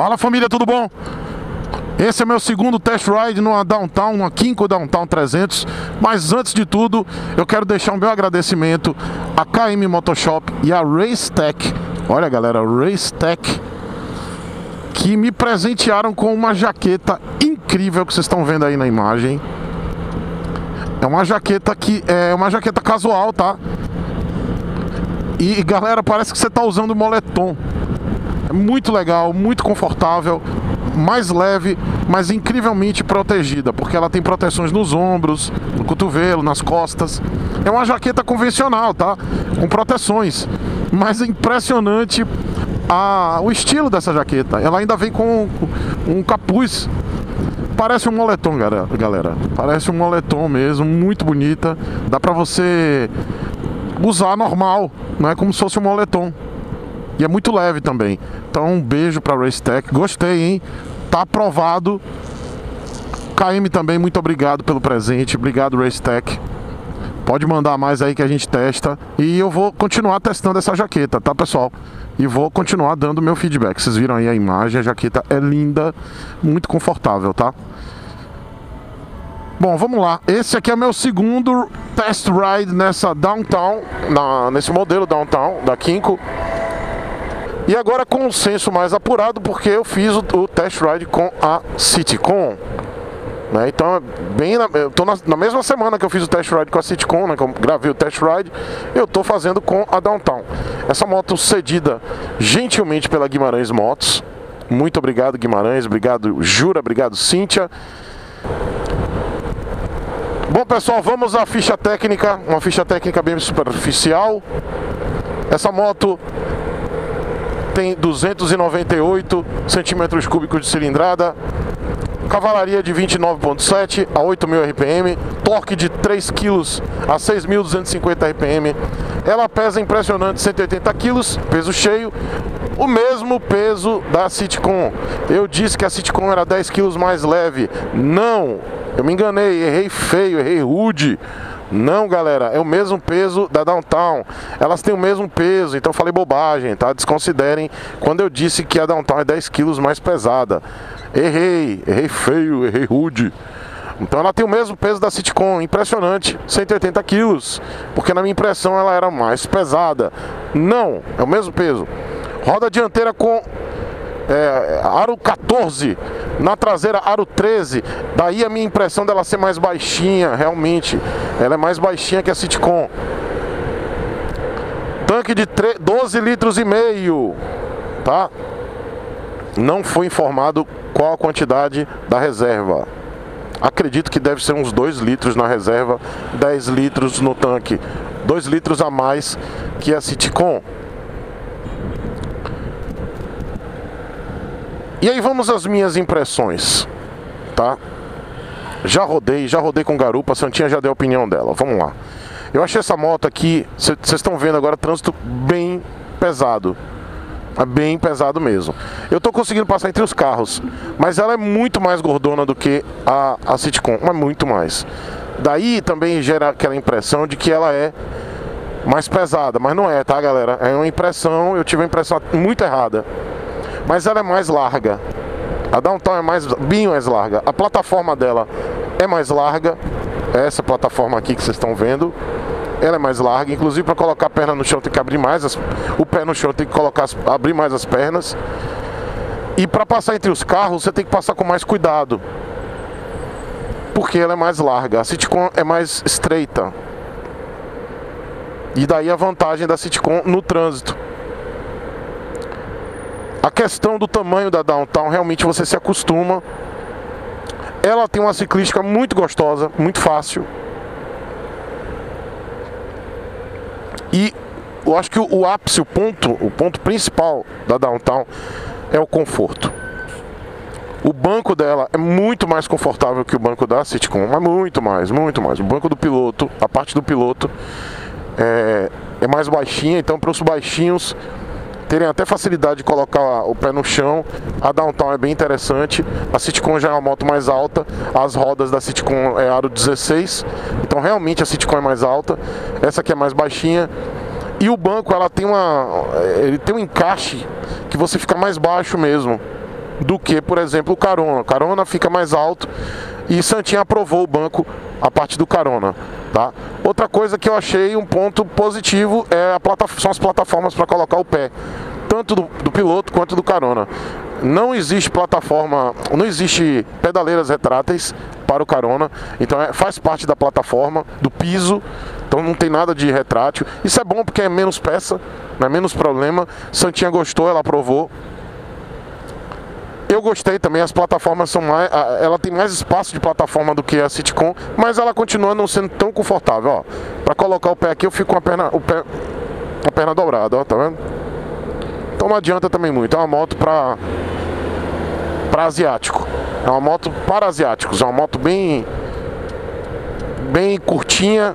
Fala família, tudo bom? Esse é meu segundo test ride numa Downtown, numa Kinko Downtown 300. Mas antes de tudo, eu quero deixar um meu agradecimento a KM Motoshop e a Racetech. Olha galera, Racetech que me presentearam com uma jaqueta incrível que vocês estão vendo aí na imagem. É uma jaqueta que é uma jaqueta casual, tá? E galera, parece que você está usando moletom. É muito legal, muito confortável, mais leve, mas incrivelmente protegida, porque ela tem proteções nos ombros, no cotovelo, nas costas. É uma jaqueta convencional, tá? Com proteções. Mas é impressionante a, o estilo dessa jaqueta. Ela ainda vem com um capuz. Parece um moletom, galera. Parece um moletom mesmo, muito bonita. Dá pra você usar normal, não é como se fosse um moletom. E é muito leve também. Então um beijo pra Racetech. Gostei, hein? Tá aprovado. KM também, muito obrigado pelo presente. Obrigado, Racetech. Pode mandar mais aí que a gente testa. E eu vou continuar testando essa jaqueta, tá, pessoal? E vou continuar dando meu feedback. Vocês viram aí a imagem, a jaqueta é linda, muito confortável, tá? Bom, vamos lá. Esse aqui é meu segundo test ride nessa Downtown, na, nesse modelo Downtown da Kinko. E agora com um senso mais apurado, porque eu fiz o, o test ride com a Citycon. Né? Então, é bem na, eu tô na, na, mesma semana que eu fiz o test ride com a Citycon, né, que eu gravei o test ride, eu estou fazendo com a Downtown. Essa moto cedida gentilmente pela Guimarães Motos. Muito obrigado, Guimarães. Obrigado, Jura. Obrigado, Cíntia. Bom, pessoal, vamos à ficha técnica. Uma ficha técnica bem superficial. Essa moto tem 298 centímetros cúbicos de cilindrada, cavalaria de 29.7 a 8.000 RPM, torque de 3 kg a 6.250 RPM. Ela pesa impressionante 180 kg, peso cheio, o mesmo peso da Citicon. Eu disse que a Citicon era 10 kg mais leve. Não, eu me enganei, errei feio, errei rude. Não, galera, é o mesmo peso da Downtown. Elas têm o mesmo peso, então falei bobagem, tá? Desconsiderem quando eu disse que a Downtown é 10 quilos mais pesada. Errei, errei feio, errei rude. Então ela tem o mesmo peso da Citicon, impressionante, 180 quilos, porque na minha impressão ela era mais pesada. Não, é o mesmo peso. Roda dianteira com é, aro 14, na traseira aro 13. Daí a minha impressão dela ser mais baixinha, realmente. Ela é mais baixinha que a Citicon. Tanque de 12 litros e meio, tá? Não foi informado qual a quantidade da reserva. Acredito que deve ser uns 2 litros na reserva, 10 litros no tanque. 2 litros a mais que a Citicon. E aí vamos às minhas impressões, tá? Já rodei, já rodei com garupa, a Santinha já deu a opinião dela. Vamos lá. Eu achei essa moto aqui, vocês estão vendo agora, trânsito bem pesado. É bem pesado mesmo. Eu estou conseguindo passar entre os carros, mas ela é muito mais gordona do que a, a Citicon, mas muito mais. Daí também gera aquela impressão de que ela é mais pesada, mas não é, tá, galera? É uma impressão, eu tive uma impressão muito errada mas ela é mais larga. A Downtown é mais, bem mais larga. A plataforma dela é mais larga. Essa plataforma aqui que vocês estão vendo, ela é mais larga. Inclusive para colocar a perna no chão tem que abrir mais as, o pé no chão tem que colocar abrir mais as pernas. E para passar entre os carros você tem que passar com mais cuidado, porque ela é mais larga. A Citicon é mais estreita. E daí a vantagem da Citicon no trânsito. A questão do tamanho da Downtown, realmente você se acostuma. Ela tem uma ciclística muito gostosa, muito fácil. E eu acho que o, ápice, o ponto, o ponto principal da Downtown é o conforto. O banco dela é muito mais confortável que o banco da Citicon, mas muito mais, muito mais. O banco do piloto, a parte do piloto é, é mais baixinha, então para os baixinhos terem até facilidade de colocar o pé no chão. A Downtown é bem interessante. A Citicon já é uma moto mais alta. As rodas da Citicon é aro 16. Então realmente a Citicon é mais alta. Essa aqui é mais baixinha. E o banco ela tem uma ele tem um encaixe que você fica mais baixo mesmo. do que, por exemplo, o Carona. O Carona fica mais alto e Santinha aprovou o banco a parte do Carona. Tá? Outra coisa que eu achei um ponto positivo é a são as plataformas para colocar o pé, tanto do, do piloto quanto do Carona. Não existe plataforma, não existe pedaleiras retráteis para o carona, então é, faz parte da plataforma, do piso, então não tem nada de retrátil. Isso é bom porque é menos peça, é menos problema. Santinha gostou, ela aprovou. Eu gostei também, as plataformas são mais. Ela tem mais espaço de plataforma do que a Citicom, mas ela continua não sendo tão confortável. Para colocar o pé aqui, eu fico com a perna, o pé, a perna dobrada, ó, tá vendo? Então não adianta também muito. É uma moto para para asiático. É uma moto para asiáticos. É uma moto bem bem curtinha.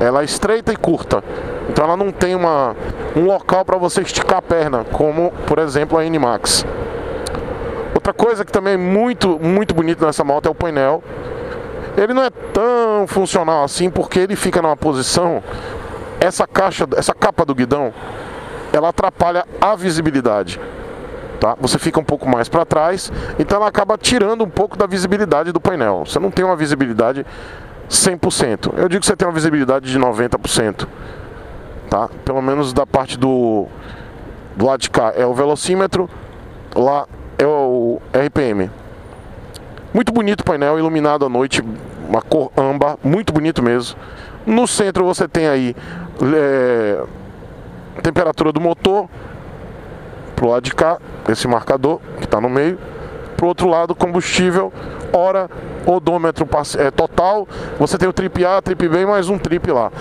Ela é estreita e curta. Então ela não tem uma, um local para você esticar a perna, como por exemplo a N-Max. Outra coisa que também é muito, muito bonito nessa moto é o painel. Ele não é tão funcional assim porque ele fica numa posição. Essa caixa, essa capa do guidão, ela atrapalha a visibilidade. Tá? Você fica um pouco mais para trás, então ela acaba tirando um pouco da visibilidade do painel. Você não tem uma visibilidade 100%. Eu digo que você tem uma visibilidade de 90%. Tá? Pelo menos da parte do, do lado de cá é o velocímetro, lá é o RPM. Muito bonito painel, iluminado à noite, uma cor âmbar, muito bonito mesmo. No centro você tem aí é, temperatura do motor, pro lado de cá, esse marcador que está no meio. Pro outro lado, combustível, hora, odômetro é, total. Você tem o trip A, trip B mais um trip lá.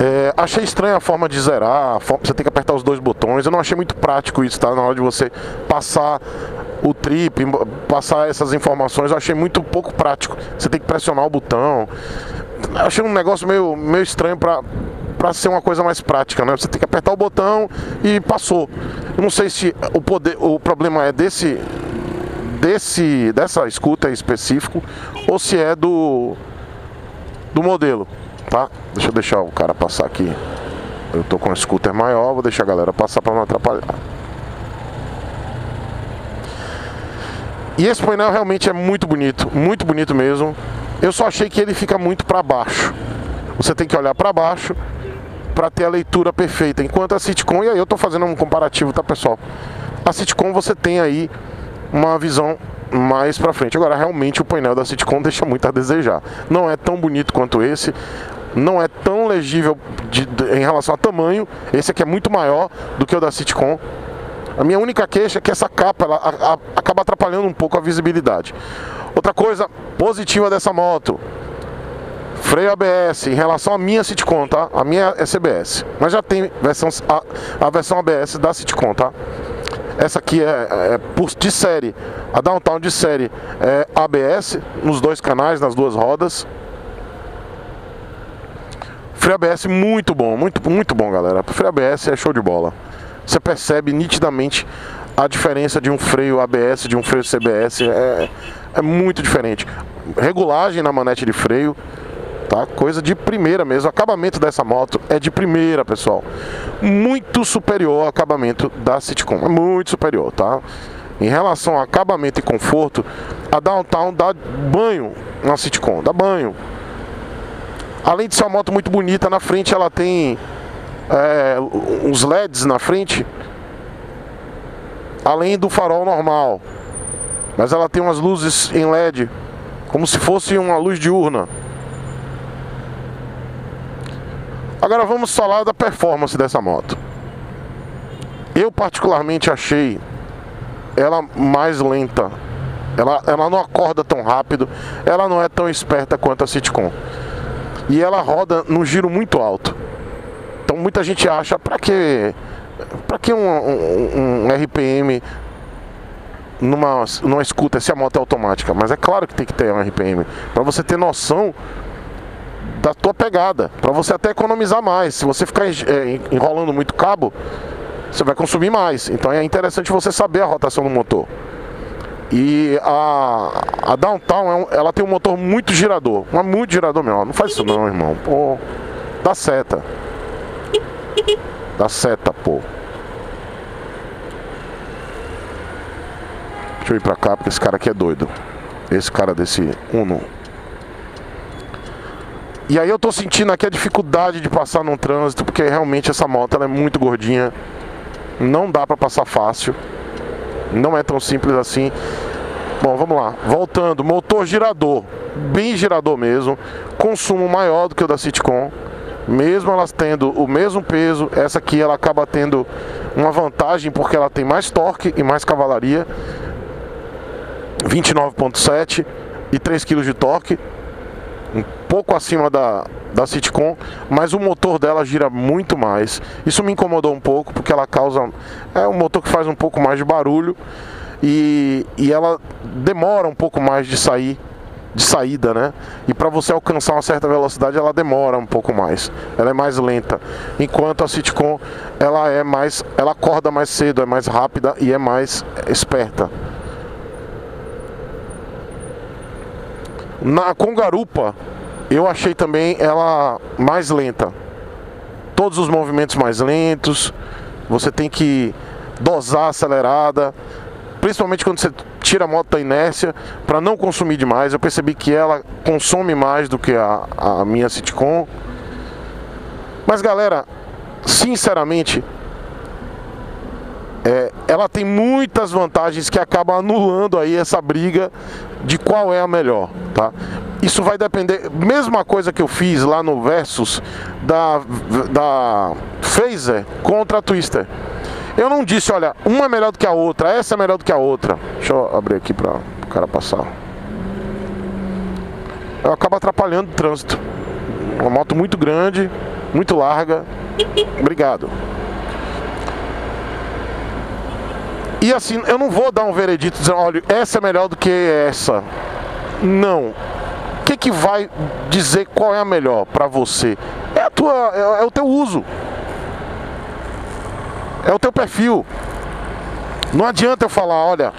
É, achei estranha a forma de zerar, forma, você tem que apertar os dois botões. Eu não achei muito prático isso, tá? Na hora de você passar o trip, passar essas informações, eu achei muito pouco prático. Você tem que pressionar o botão. Eu achei um negócio meio, meio estranho para para ser uma coisa mais prática, né? Você tem que apertar o botão e passou. Eu não sei se o poder, o problema é desse desse dessa escuta específico ou se é do do modelo, tá? Deixa eu deixar o cara passar aqui. Eu tô com um scooter maior, vou deixar a galera passar para não atrapalhar. E esse painel realmente é muito bonito, muito bonito mesmo. Eu só achei que ele fica muito para baixo. Você tem que olhar para baixo para ter a leitura perfeita. Enquanto a sitcom, e aí eu estou fazendo um comparativo, tá pessoal? A sitcom você tem aí uma visão mais para frente. Agora, realmente o painel da sitcom deixa muito a desejar. Não é tão bonito quanto esse, não é tão legível de, de, em relação a tamanho. Esse aqui é muito maior do que o da sitcom. A minha única queixa é que essa capa ela, a, a, acaba atrapalhando um pouco a visibilidade. Outra coisa positiva dessa moto, freio ABS em relação à minha Citicon, tá? A minha é CBS, mas já tem versão, a, a versão ABS da Citicon, tá? Essa aqui é, é, de série, a Downtown de série é ABS nos dois canais, nas duas rodas. Freio ABS muito bom, muito, muito bom, galera. Freio ABS é show de bola. Você percebe nitidamente a diferença de um freio ABS, de um freio CBS. É, é muito diferente. Regulagem na manete de freio, tá? Coisa de primeira mesmo. O acabamento dessa moto é de primeira, pessoal. Muito superior ao acabamento da Citicom. É muito superior, tá? Em relação ao acabamento e conforto, a Downtown dá banho na Citicom, dá banho. Além de ser uma moto muito bonita, na frente ela tem é, uns LEDs na frente, além do farol normal. Mas ela tem umas luzes em LED, como se fosse uma luz diurna. Agora vamos falar da performance dessa moto. Eu particularmente achei ela mais lenta. Ela, ela não acorda tão rápido, ela não é tão esperta quanto a Citicom. E ela roda num giro muito alto. Então muita gente acha, para que para que um, um, um, RPM numa, numa escuta se a moto é automática? Mas é claro que tem que ter um RPM. Para você ter noção da tua pegada, para você até economizar mais. Se você ficar é, enrolando muito cabo, você vai consumir mais. Então é interessante você saber a rotação do motor. E a, a Downtown, é ela tem um motor muito girador, mas muito girador mesmo. Não faz isso não, irmão. Pô, dá seta. Dá seta, pô. Deixa eu ir pra cá, porque esse cara aqui é doido. Esse cara desse Uno. E aí eu tô sentindo aqui a dificuldade de passar num trânsito, porque realmente essa moto ela é muito gordinha. Não dá pra passar fácil. Não é tão simples assim. Bom, vamos lá. Voltando, motor girador. Bem girador mesmo. Consumo maior do que o da Citicon. Mesmo elas tendo o mesmo peso, essa aqui ela acaba tendo uma vantagem porque ela tem mais torque e mais cavalaria. 29.7 e 3 kg de torque. Pouco acima da, da Citicon, mas o motor dela gira muito mais. Isso me incomodou um pouco porque ela causa. É um motor que faz um pouco mais de barulho e, e ela demora um pouco mais de sair de saída, né? E para você alcançar uma certa velocidade, ela demora um pouco mais. Ela é mais lenta. Enquanto a Citicon, ela é mais, ela acorda mais cedo, é mais rápida e é mais esperta. Na com garupa, eu achei também ela mais lenta. Todos os movimentos mais lentos. Você tem que dosar acelerada principalmente quando você tira a moto da inércia para não consumir demais. Eu percebi que ela consome mais do que a, a minha Citicon. Mas galera, sinceramente, é, ela tem muitas vantagens que acabam anulando aí essa briga de qual é a melhor, tá? Isso vai depender, mesma coisa que eu fiz lá no Versus da, da Phaser contra a Twister. Eu não disse, olha, uma é melhor do que a outra, essa é melhor do que a outra. Deixa eu abrir aqui para o cara passar. Eu acabo atrapalhando o trânsito. Uma moto muito grande, muito larga. Obrigado. E assim, eu não vou dar um veredito dizendo, olha, essa é melhor do que essa. Não. O que, que vai dizer qual é a melhor para você? É, a tua, é, é o teu uso. É o teu perfil. Não adianta eu falar, olha,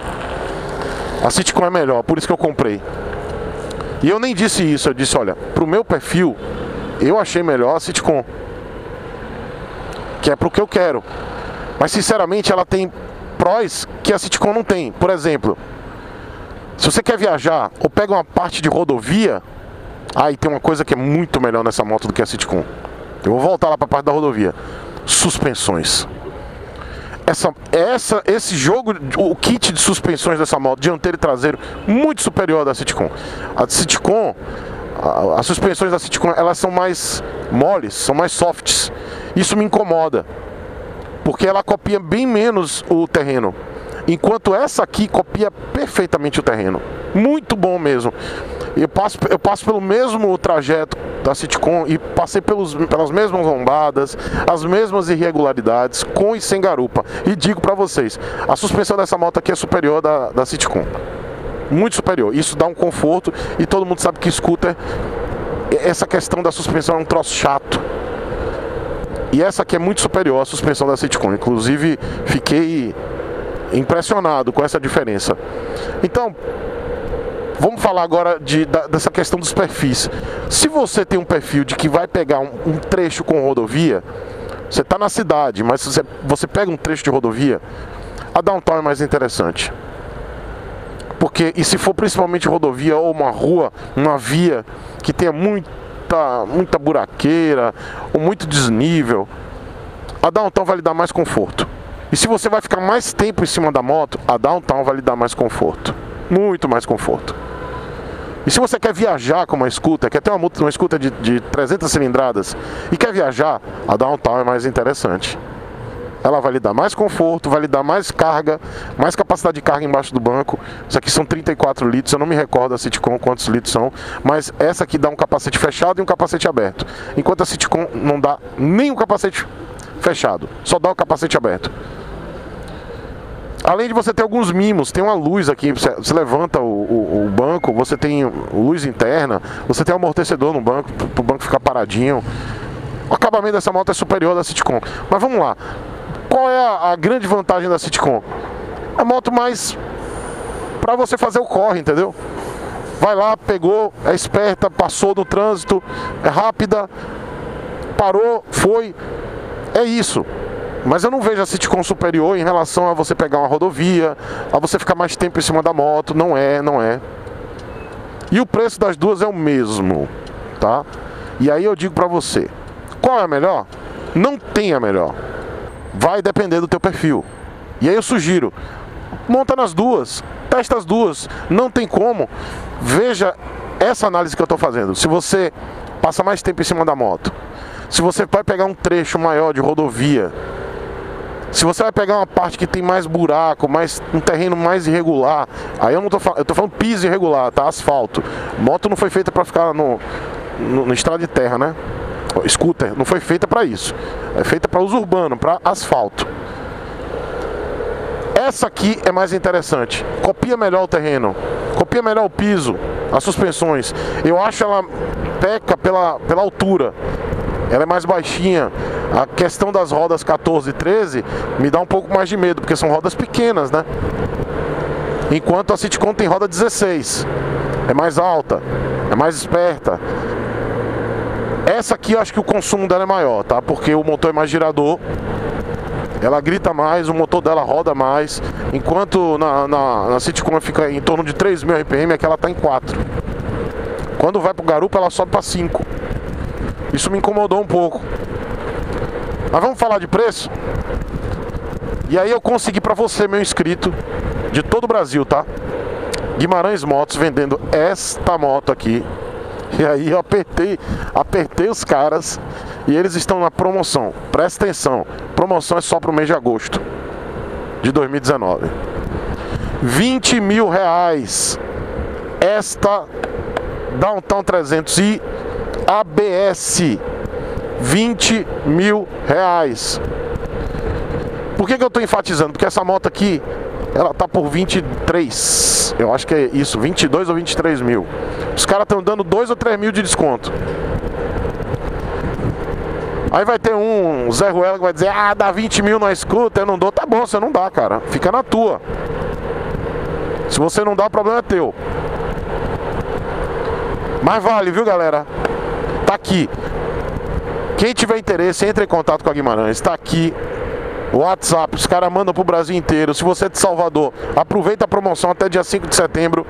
a Citicom é melhor, por isso que eu comprei. E eu nem disse isso, eu disse, olha, pro meu perfil, eu achei melhor a Citicom. Que é pro que eu quero. Mas sinceramente ela tem que a Citicom não tem. Por exemplo, se você quer viajar ou pega uma parte de rodovia, aí tem uma coisa que é muito melhor nessa moto do que a Citicom. Eu vou voltar lá para a parte da rodovia. Suspensões essa, essa, esse jogo, o kit de suspensões dessa moto, dianteiro e traseiro, muito superior da Citicon. A Citicon, as suspensões da Citicon, elas são mais moles, são mais softs. Isso me incomoda, porque ela copia bem menos o terreno. Enquanto essa aqui copia perfeitamente o terreno. Muito bom mesmo. Eu passo, eu passo pelo mesmo trajeto da Citicom e passei pelos, pelas mesmas lombadas, as mesmas irregularidades, com e sem garupa. E digo para vocês, a suspensão dessa moto aqui é superior da, da Citicom. Muito superior. Isso dá um conforto e todo mundo sabe que scooter, essa questão da suspensão é um troço chato. E essa aqui é muito superior à suspensão da Citicom. Inclusive, fiquei impressionado com essa diferença. Então, Vamos falar agora de, da, dessa questão dos perfis. Se você tem um perfil de que vai pegar um, um trecho com rodovia, você está na cidade, mas você, você pega um trecho de rodovia, a downtown é mais interessante. Porque, e se for principalmente rodovia ou uma rua, uma via que tenha muita, muita buraqueira ou muito desnível, a downtown vai lhe dar mais conforto. E se você vai ficar mais tempo em cima da moto, a downtown vai lhe dar mais conforto. Muito mais conforto. E se você quer viajar com uma scooter, quer ter uma, uma scooter de, de 300 cilindradas e quer viajar, a Downtown é mais interessante. Ela vai lhe dar mais conforto, vai lhe dar mais carga, mais capacidade de carga embaixo do banco. Isso aqui são 34 litros, eu não me recordo a Citicom quantos litros são, mas essa aqui dá um capacete fechado e um capacete aberto. Enquanto a Citicom não dá nem um capacete fechado, só dá o capacete aberto. Além de você ter alguns mimos, tem uma luz aqui, você levanta o, o, o banco, você tem luz interna, você tem um amortecedor no banco, para o banco ficar paradinho. O acabamento dessa moto é superior da Citicom. Mas vamos lá, qual é a, a grande vantagem da Citicom? A moto mais para você fazer o corre, entendeu? Vai lá, pegou, é esperta, passou no trânsito, é rápida, parou, foi. É isso. Mas eu não vejo a Citicom superior em relação a você pegar uma rodovia, a você ficar mais tempo em cima da moto. Não é, não é. E o preço das duas é o mesmo, tá? E aí eu digo para você, qual é a melhor? Não tem a melhor. Vai depender do teu perfil. E aí eu sugiro, monta nas duas, testa as duas, não tem como. Veja essa análise que eu estou fazendo. Se você passa mais tempo em cima da moto, se você vai pegar um trecho maior de rodovia, se você vai pegar uma parte que tem mais buraco, mais um terreno mais irregular, aí eu não tô falando, eu tô falando piso irregular, tá? Asfalto. Moto não foi feita para ficar no, no, no estrada de terra, né? Scooter não foi feita para isso. É feita para uso urbano, para asfalto. Essa aqui é mais interessante. Copia melhor o terreno, copia melhor o piso, as suspensões. Eu acho ela peca pela, pela altura ela é mais baixinha. A questão das rodas 14 e 13 me dá um pouco mais de medo, porque são rodas pequenas, né? Enquanto a Citicon tem roda 16. É mais alta, é mais esperta. Essa aqui eu acho que o consumo dela é maior, tá? Porque o motor é mais girador. Ela grita mais, o motor dela roda mais. Enquanto na, na, na Citicon fica em torno de 3.000 RPM, aqui ela tá em 4. Quando vai pro garupa, ela sobe para 5. Isso me incomodou um pouco. Mas vamos falar de preço? E aí eu consegui para você, meu inscrito, de todo o Brasil, tá? Guimarães Motos vendendo esta moto aqui. E aí eu apertei, apertei os caras e eles estão na promoção. Presta atenção, promoção é só para o mês de agosto de 2019. 20 mil reais. Esta Downtown 300 e ABS, 20 mil reais. Por que, que eu estou enfatizando? Porque essa moto aqui, ela tá por 23, eu acho que é isso, 22 ou 23 mil. Os caras estão dando 2 ou 3 mil de desconto. Aí vai ter um Zé Ruela que vai dizer, ah, dá 20 mil na scooter, eu não dou. Tá bom, você não dá, cara. Fica na tua. Se você não dá, o problema é teu. Mas vale, viu, galera? Tá aqui. Quem tiver interesse, entre em contato com a Guimarães. Está aqui WhatsApp, os caras mandam pro Brasil inteiro. Se você é de Salvador, aproveita a promoção até dia 5 de setembro.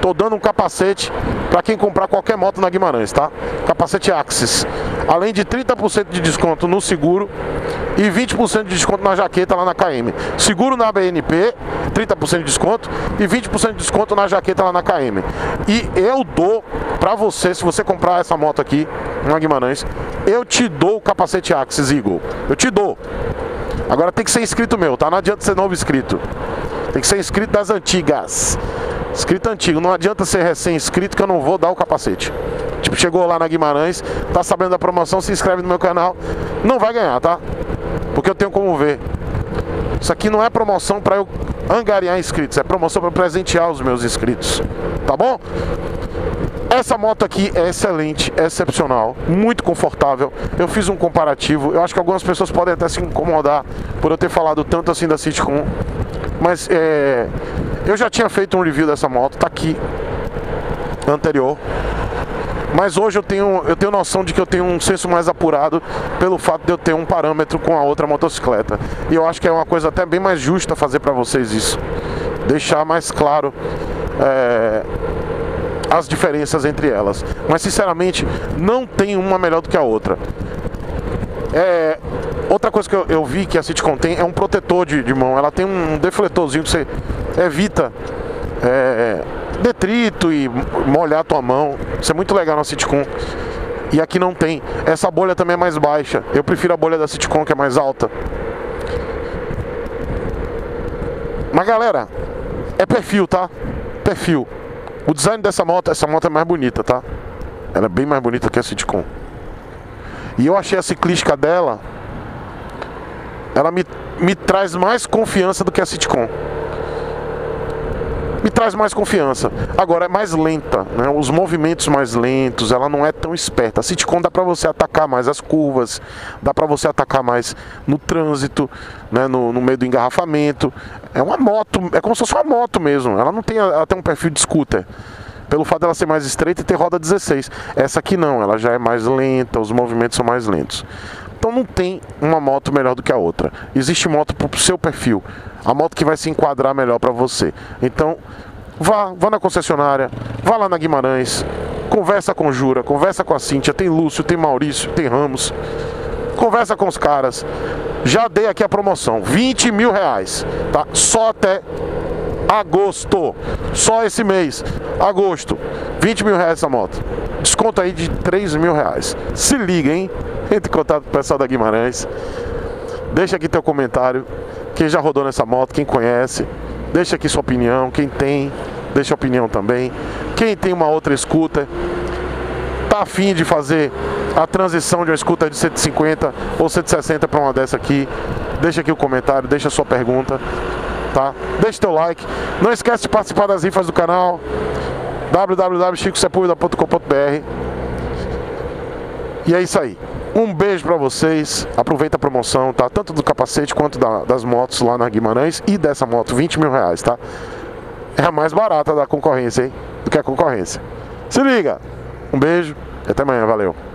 Tô dando um capacete para quem comprar qualquer moto na Guimarães, tá? Capacete Axis. Além de 30% de desconto no seguro e 20% de desconto na jaqueta lá na KM. Seguro na BNP, 30% de desconto e 20% de desconto na jaqueta lá na KM. E eu dou para você, se você comprar essa moto aqui, na Guimarães, eu te dou o capacete Axis Eagle. Eu te dou. Agora tem que ser inscrito meu, tá? Não adianta ser novo inscrito. Tem que ser inscrito das antigas. Inscrito antigo. Não adianta ser recém-inscrito que eu não vou dar o capacete. Tipo, chegou lá na Guimarães, tá sabendo da promoção, se inscreve no meu canal. Não vai ganhar, tá? Porque eu tenho como ver. Isso aqui não é promoção para eu angariar inscritos, é promoção para presentear os meus inscritos. Tá bom? Essa moto aqui é excelente, é excepcional, muito confortável. Eu fiz um comparativo. Eu acho que algumas pessoas podem até se incomodar por eu ter falado tanto assim da Citicom. Mas é, eu já tinha feito um review dessa moto, tá aqui anterior. Mas hoje eu tenho, eu tenho noção de que eu tenho um senso mais apurado pelo fato de eu ter um parâmetro com a outra motocicleta. E eu acho que é uma coisa até bem mais justa fazer para vocês isso. Deixar mais claro é, as diferenças entre elas. Mas sinceramente, não tem uma melhor do que a outra. É, outra coisa que eu, eu, vi que a Citicom tem é um protetor de, de, mão. Ela tem um defletorzinho que você evita é, detrito e molhar a tua mão. Isso é muito legal na Citicom. E aqui não tem. Essa bolha também é mais baixa. Eu prefiro a bolha da Citicom que é mais alta. Mas galera, é perfil, tá? Perfil. O design dessa moto, essa moto é mais bonita, tá? Ela é bem mais bonita que a Citicom. E eu achei a ciclística dela, ela me, me traz mais confiança do que a Citicom me traz mais confiança. Agora é mais lenta, né? Os movimentos mais lentos, ela não é tão esperta. A Citicom dá para você atacar mais as curvas, dá para você atacar mais no trânsito, né? No, no, meio do engarrafamento. É uma moto, é como se fosse uma moto mesmo. Ela não tem, tem um perfil de scooter pelo fato dela ser mais estreita e ter roda 16. Essa aqui não, ela já é mais lenta, os movimentos são mais lentos. Então não tem uma moto melhor do que a outra. Existe moto para o seu perfil, a moto que vai se enquadrar melhor para você. Então vá, vá na concessionária, vá lá na Guimarães, conversa com Jura, conversa com a Cíntia, tem Lúcio, tem Maurício, tem Ramos. Conversa com os caras. Já dei aqui a promoção, 20 mil reais, tá? Só até agosto. Só esse mês. Agosto. 20 mil reais essa moto. Desconto aí de 3 mil reais. Se liga, hein? Entre em contato com o pessoal da Guimarães. Deixa aqui teu comentário. Quem já rodou nessa moto, quem conhece. Deixa aqui sua opinião. Quem tem, deixa opinião também. Quem tem uma outra escuta, tá afim de fazer a transição de uma escuta de 150 ou 160 para uma dessa aqui, deixa aqui o comentário, deixa sua pergunta tá? Deixa teu like. Não esquece de participar das rifas do canal www.chicosepulveda.com.br E é isso aí. Um beijo para vocês. Aproveita a promoção, tá? Tanto do capacete quanto da, das motos lá na Guimarães e dessa moto, 20 mil reais, tá? É a mais barata da concorrência, hein? Do que a concorrência. Se liga! Um beijo e até amanhã, valeu!